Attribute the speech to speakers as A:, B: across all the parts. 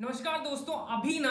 A: नमस्कार दोस्तों, अभी ना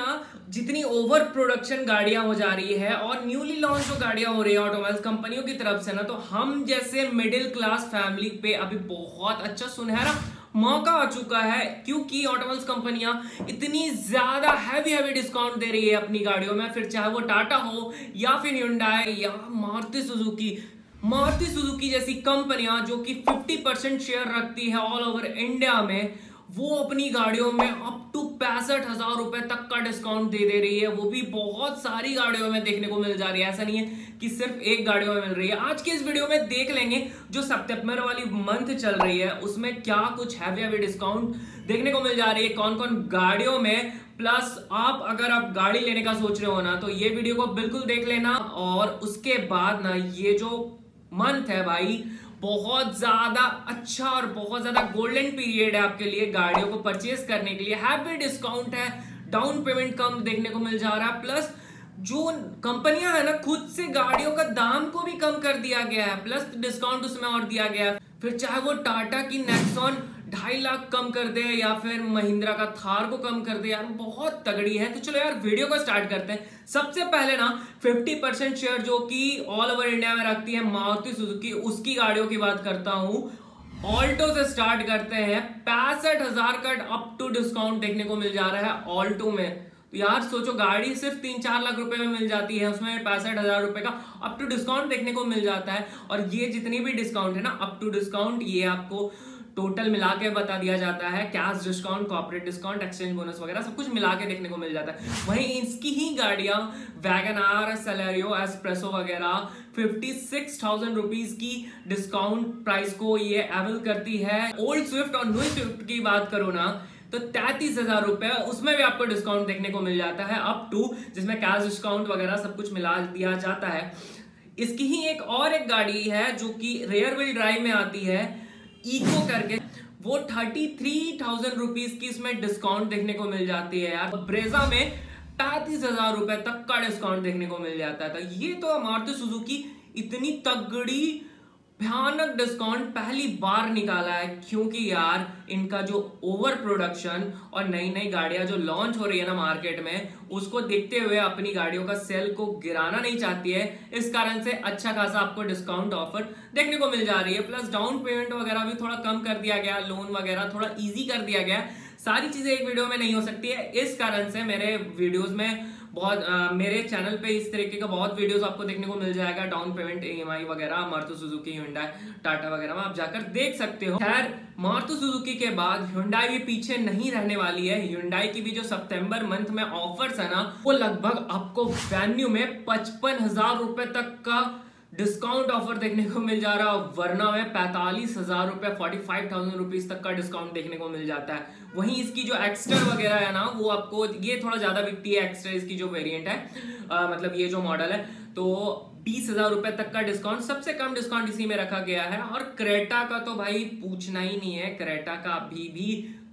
A: जितनी ओवर प्रोडक्शन गाड़ियाँ हो जा रही है और न्यूली लॉन्च जो गाड़ियाँ हो रही है ऑटोमोबाइल्स कंपनियों की तरफ़ से ना तो हम जैसे मिडिल क्लास फैमिली पे अभी बहुत अच्छा सुनहरा मौका आ चुका है, क्योंकि ऑटोमोबाइल्स कंपनियाँ इतनी ज़्यादा हैवी हैवी डिस्काउंट दे रही है अपनी गाड़ियों में। फिर चाहे वो टाटा हो या फिर ह्यूंडई या मारुति सुजुकी मारुति सुजुकी जैसी कंपनियाँ जो कि 50 परसेंट शेयर रखती है ऑल ओवर इंडिया में। वो अपनी गाड़ियों में अप टू पैंसठ हज़ार रुपए तक का डिस्काउंट दे दे रही है। वो भी बहुत सारी गाड़ियों में देखने को मिल जा रही है। ऐसा नहीं है कि सिर्फ़ एक गाड़ियों में मिल रही है। आज के इस वीडियो में देख लेंगे जो सितंबर वाली मंथ चल रही है, उसमें क्या कुछ हैवी हैवी डिस्काउंट देखने को मिल जा रही है। कौन कौन गाड़ियों में प्लस आप अगर आप गाड़ी लेने का सोच रहे हो ना तो ये वीडियो को बिल्कुल देख लेना और उसके बाद ना ये जो मंथ है भाई। बहुत ज़्यादा अच्छा और बहुत ज़्यादा गोल्डन पीरियड है आपके लिए गाड़ियों को परचेज करने के लिए। हैवी डिस्काउंट है। डाउन पेमेंट कम देखने को मिल जा रहा है। प्लस जो कंपनियाँ है ना, खुद से गाड़ियों का दाम को भी कम कर दिया गया है। प्लस डिस्काउंट उसमें और दिया गया है। फिर चाहे वो टाटा की नेक्सॉन ढाई लाख कम कर दे या फिर महिंद्रा का थार को कम कर दे, यार, बहुत तगड़ी है। तो चलो यार, वीडियो को स्टार्ट करते हैं। सबसे पहले ना 50 परसेंट शेयर जो कि ऑल ओवर इंडिया में रखती है मारुति सुजुकी, उसकी गाड़ियों की बात करता हूँ। ऑल्टो से स्टार्ट करते हैं। पैंसठ हज़ार का अप टू डिस्काउंट देखने को मिल जा रहा है ऑल्टो में। तो यार, सोचो, गाड़ी सिर्फ़ तीन चार लाख रुपए में मिल जाती है, उसमें पैंसठ हज़ार रुपए का अप टू डिस्काउंट देखने को मिल जाता है। और ये जितनी भी डिस्काउंट है ना अप टू डिस्काउंट ये आपको टोटल मिला के बता दिया जाता है, cash discount corporate discount, exchange bonus वगैरह, सब कुछ मिला के देखने को मिल जाता है। वहीं इसकी ही गाड़ियाँ वैगन आर सेलेरियो एस्प्रेसो वगैरह फिफ्टी सिक्स थाउज़ेंड रुपीज़ की डिस्काउंट प्राइस को ये एवल करती है। ओल्ड स्विफ्ट और न्यू स्विफ्ट की बात करो ना तो तैतीस हज़ार रुपए उसमें भी आपको डिस्काउंट देखने को मिल जाता है अप टू जिसमें कैश डिस्काउंट वगैरह सब कुछ मिला दिया जाता है। इसकी ही एक और एक गाड़ी है जो कि रेयर व्हील ड्राइव में आती है इको करके, वो थर्टी थ्री थाउज़ेंड रुपीज़ की इसमें डिस्काउंट देखने को मिल जाती है यार। ब्रेजा में पैंतीस हज़ार रुपए तक का डिस्काउंट देखने को मिल जाता है। तो ये तो मारुति सुजुकी इतनी तगड़ी भयानक डिस्काउंट पहली बार निकाला है, क्योंकि यार, इनका जो ओवर प्रोडक्शन और नई नई गाड़ियाँ जो लॉन्च हो रही है ना मार्केट में, उसको देखते हुए अपनी गाड़ियों का सेल को गिराना नहीं चाहती है। इस कारण से अच्छा खासा आपको डिस्काउंट ऑफ़र देखने को मिल जा रही है। प्लस डाउन पेमेंट वगैरह भी थोड़ा कम कर दिया गया लोन वगैरह थोड़ा ईजी कर दिया गया। सारी चीज़ें एक वीडियो में नहीं हो सकती है। इस कारण से मेरे वीडियोज़ में बहुत आ, मेरे चैनल पे इस तरीके का बहुत वीडियोस आपको देखने को मिल जाएगा। डाउन पेमेंट ई वगैरह मारुति सुजुकी हुंडई टाटा वगैरह। में आप जाकर देख सकते हो। खैर मारुति सुजुकी के बाद हुंडाई भी पीछे नहीं रहने वाली है। हुंडाई की भी जो सितंबर मंथ में ऑफर्स है ना वो लगभग आपको वेन्यू में पचपन हज़ार रुपए तक का डिस्काउंट ऑफ़र देखने को मिल जा रहा है वरना में पैंतालीस हज़ार रुपए फोर्टी फाइव थाउज़ेंड रुपीज़ तक का डिस्काउंट देखने को मिल जाता है। वहीं इसकी जो एक्स्ट्रा वगैरह है ना वो आपको ये थोड़ा ज़्यादा बिकती है एक्स्ट्रा इसकी जो वेरिएंट है आ, मतलब ये जो मॉडल है तो बीस हज़ार रुपए तक का डिस्काउंट सबसे कम डिस्काउंट इसी में रखा गया है। और क्रेटा का तो भाई पूछना ही नहीं है क्रेटा का अभी भी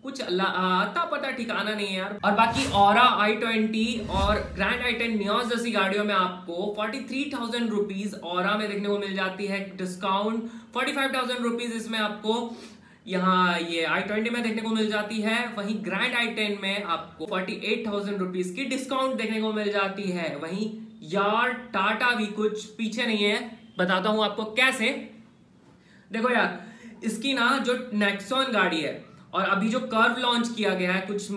A: कुछ आता पता ठिकाना नहीं है यार। और बाकी और आई ट्वेंटी और ग्रैंड आई टेन न्यूज़ जैसी गाड़ियों में आपको फोर्टी थ्री थाउज़ेंड रुपीज़ और में देखने को मिल जाती है discount forty five thousand rupees इसमें आपको यहाँ ये आई ट्वेंटी में देखने को मिल जाती है। वहीं ग्रैंड आई टेन में आपको फोर्टी एट थाउज़ेंड रुपीज़ की डिस्काउंट देखने को मिल जाती है। वहीं यार टाटा भी कुछ पीछे नहीं है। बताता हूँ आपको कैसे। देखो यार, इसकी ना जो नेक्सॉन गाड़ी है और अभी जो कर्व लॉन्च किया गया है कुछ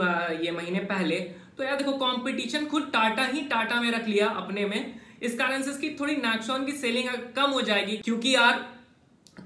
A: ये महीने पहले तो यार देखो कंपटीशन खुद टाटा ही टाटा में रख लिया अपने में। इस कारण से इसकी थोड़ी नेक्सॉन की सेलिंग कम हो जाएगी, क्योंकि यार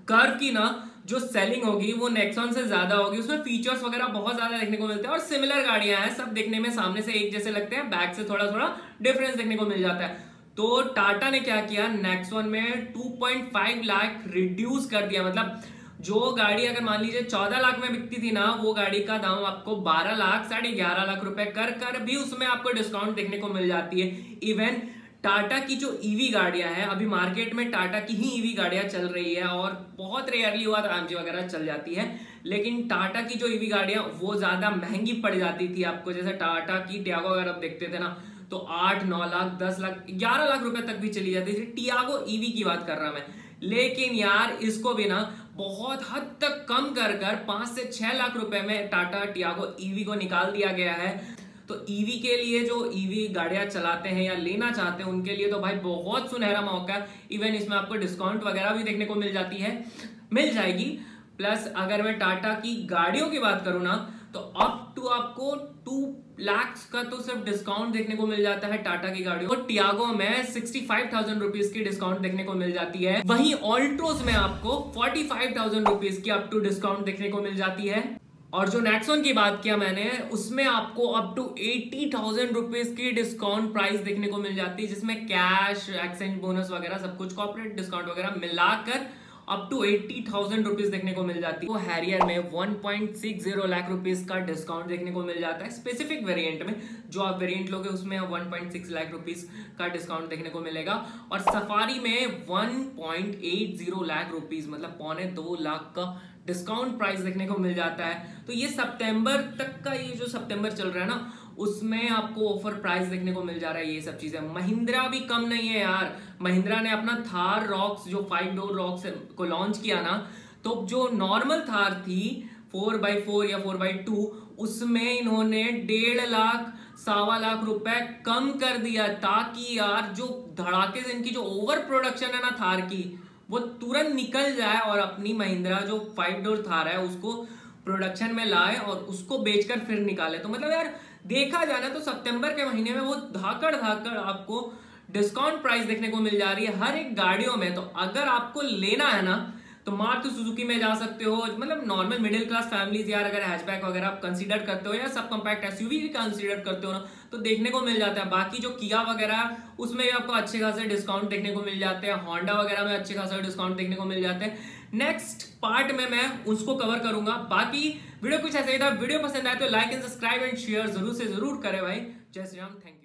A: कर्व की ना जो सेलिंग होगी, वो नेक्सॉन से ज़्यादा होगी। उसमें फीचर्स वगैरह बहुत ज़्यादा देखने को मिलते हैं और सिमिलर गाड़ियाँ हैं, सब देखने में सामने से एक जैसे लगते हैं बैक से थोड़ा थोड़ा डिफरेंस देखने को मिल जाता है। तो टाटा ने क्या किया? नेक्सॉन में 2.5 लाख रिड्यूस कर दिया मतलब जो गाड़ी अगर मान लीजिए चौदह लाख में बिकती थी ना, वो गाड़ी का दाम आपको बारह लाख, साढ़े ग्यारह लाख रुपए कर कर भी उसमें आपको डिस्काउंट देखने को मिल जाती है। इवन टाटा की जो ईवी e गाड़ियाँ हैं, अभी मार्केट में टाटा की ही ईवी e गाड़ियाँ चल रही है और बहुत रेयरली हुआ तो वगैरह चल जाती है। लेकिन टाटा की जो ईवी e गाड़ियाँ, वो ज़्यादा महँगी पड़ जाती थी आपको। जैसे टाटा की टियागो अगर आप देखते थे ना तो आठ, नौ लाख, दस लाख, ग्यारह लाख रुपए तक भी चली जाती थी। टियागो ईवी की बात कर रहा मैं। लेकिन यार, इसको भी ना बहुत हद तक कम कर कर पाँच से छह लाख रुपए में टाटा टियागो ईवी को निकाल दिया गया है। तो ईवी के लिए जो ईवी गाड़ियाँ चलाते हैं या लेना चाहते हैं, उनके लिए तो भाई बहुत सुनहरा मौका है। इवन इसमें आपको डिस्काउंट वगैरह भी देखने को मिल जाती है। मिल जाएगी। प्लस अगर मैं टाटा की गाड़ियों की बात करूँ ना तो अप टू आपको टू लैक्स का तो सिर्फ़ डिस्काउंट देखने को मिल जाता है टाटा की गाड़ियों को। टियागो में सिक्सटी फाइव थाउज़ेंड रुपीज़ की डिस्काउंट देखने को मिल जाती है। वहीं ऑल्ट्रोज में आपको फोर्टी फाइव थाउज़ेंड रुपीज़ की अप टू डिस्काउंट देखने को मिल जाती है। और जो नेक्सोन की बात किया मैंने, उसमें आपको up to eighty thousand rupees की डिस्काउंट प्राइस देखने को मिल जाती है, जिसमें कैश एक्सचेंज बोनस वगैरह सब कुछ कॉपरेट डिस्काउंट वगैरह मिलाकर up to eighty thousand rupees देखने को मिल जाती है। वो हैरियर में 1.60 लाख रुपीज़ का डिस्काउंट देखने को मिल जाता है। स्पेसिफिक वेरिएंट में, जो आप वेरिएंट लोगे, उसमें 1.6 लाख रुपीज़ का डिस्काउंट देखने को मिलेगा। और सफारी में 1.80 लाख रुपीज़ मतलब पौने दो लाख का डिस्काउंट प्राइस देखने को मिल जाता है। तो ये सितंबर तक का ये जो सितंबर चल रहा है ना उसमें आपको ऑफ़र प्राइस देखने को मिल जा रहा है, ये सब चीज़ें। महिंद्रा भी कम नहीं है यार। महिंद्रा ने अपना थार रॉक्स जो फाइव डोर रॉक्स को लॉन्च किया ना तो जो नॉर्मल थार थी फोर बाई फोर या फोर बाई टू उसमें इन्होंने डेढ़ लाख, सवा लाख रुपए कम कर दिया, ताकि यार जो धड़ाके से इनकी जो ओवर प्रोडक्शन है ना थार की, वो तुरंत निकल जाए और अपनी महिंद्रा जो फाइव डोर थार है, उसको प्रोडक्शन में लाए और उसको बेचकर फिर निकाले। तो मतलब यार देखा जाए ना तो सितंबर के महीने में वो धाकड़ धाकड़ आपको डिस्काउंट प्राइस देखने को मिल जा रही है हर एक गाड़ियों में। तो अगर आपको लेना है ना तो मारुति सुजुकी में जा सकते हो। मतलब नॉर्मल मिडिल क्लास फैमिलीज़ यार, अगर हैचबैक वगैरह आप कंसीडर करते हो या सब कॉम्पैक्ट एसयूवी भी कंसीडर करते हो ना तो देखने को मिल जाता है। बाकी जो किया वगैरह है उसमें भी आपको अच्छे खासे डिस्काउंट देखने को मिल जाते हैं। होंडा वगैरह में अच्छे खासा डिस्काउंट देखने को मिल जाते हैं। नेक्स्ट पार्ट में मैं उसको कवर करूँगा। बाकी वीडियो कुछ ऐसा ही था। वीडियो पसंद आए तो like and subscribe and share ज़रूर से ज़रूर करें भाई। जय श्री राम थैंक यू